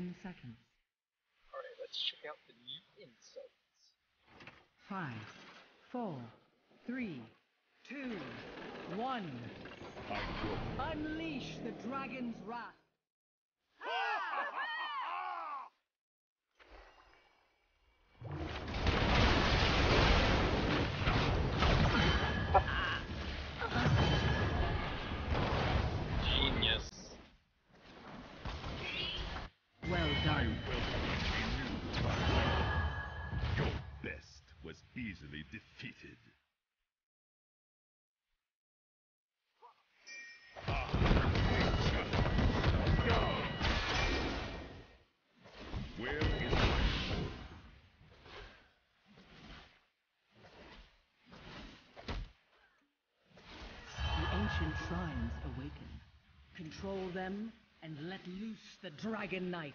ten seconds. Alright, let's check out the new insights. Five, four, three, two, one. I go. Unleash the dragon's wrath. Genius. Well I done. welcome a new fight. Your best was easily defeated. Where is my sword? The ancient shrines awaken. Control them and let loose the Dragon Knight.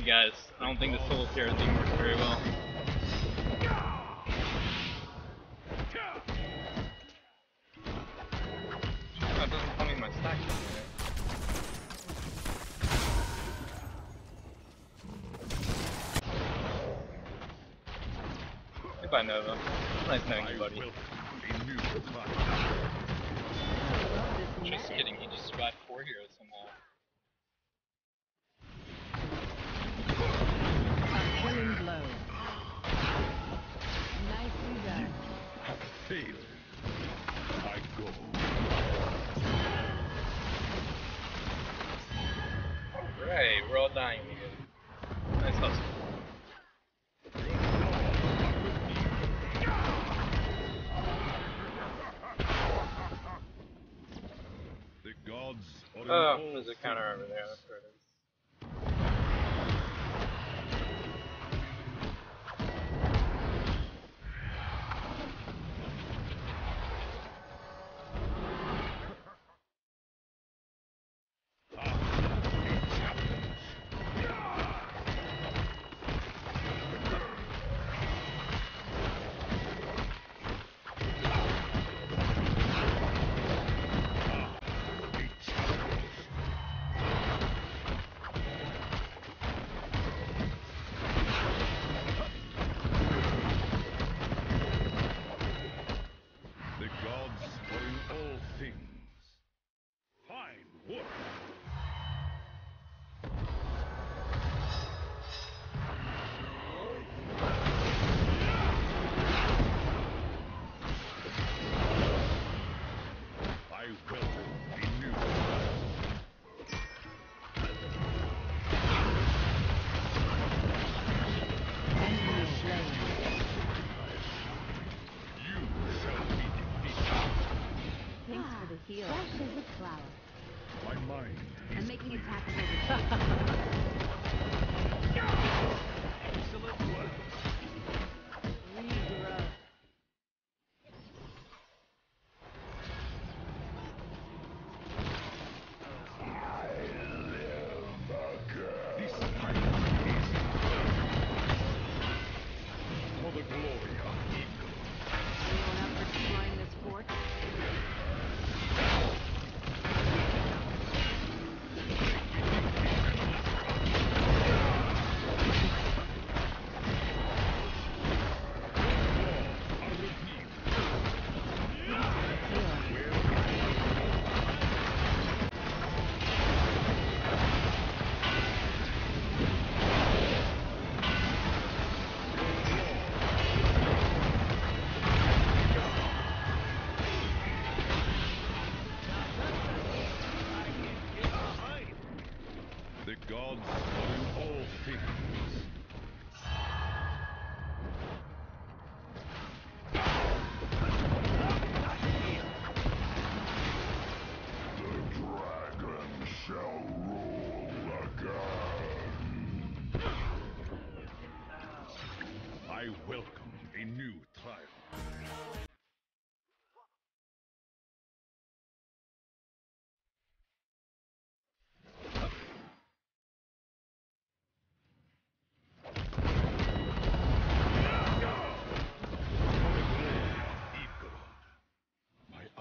Alright guys, I don't think the solitaire thing works very well. Goodbye Nova. Nice knowing you buddy. Just kidding, he just survived four heroes somehow. Have. I go. Alright, we're all dying again. Nice hustle. The gods are Oh, there's a counter over there.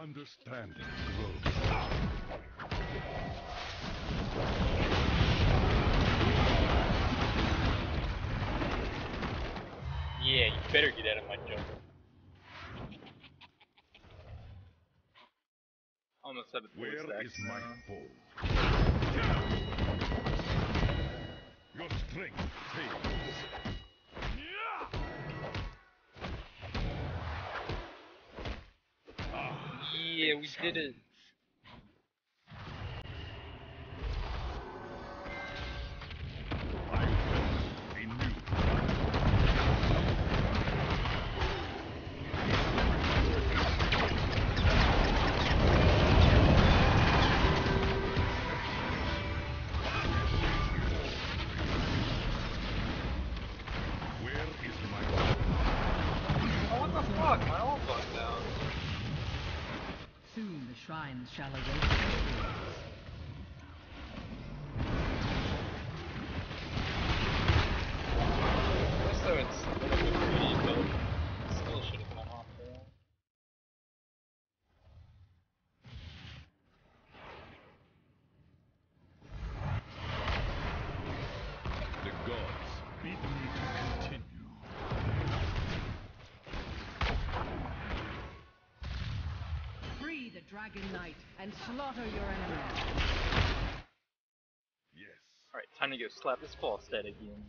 Understanding grows. Yeah, you better get out of my jungle. Almost had a Where stacks. is my foe? Your strength fails. yeah, we did it. shall awaken. Dragon Knight and slaughter your enemies. Yes. Alright, time to go slap this Falstad again.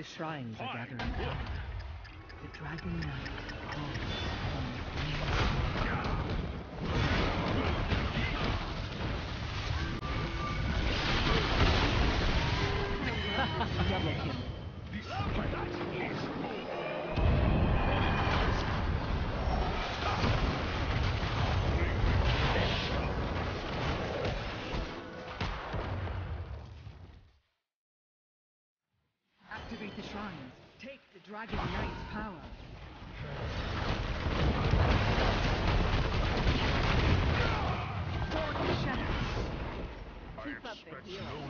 The shrines are gathering power. The Dragon Knight calls on the flame. Double kill. Take the Dragon Knight's power. The shadows. Keep up the healing.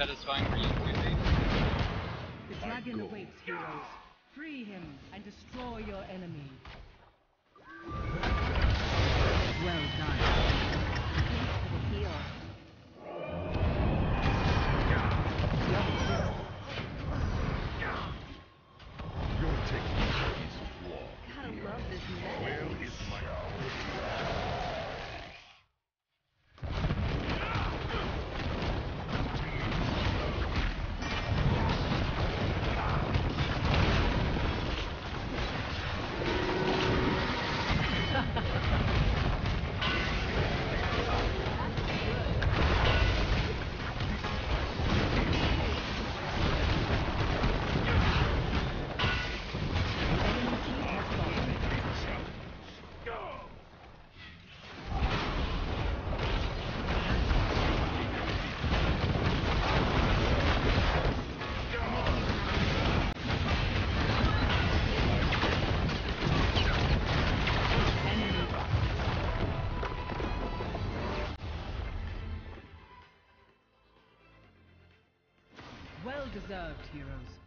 Satisfying for you. The dragon go. awaits, heroes. Free him and destroy your enemy. Well done. Thanks for the heal. Deserved, heroes.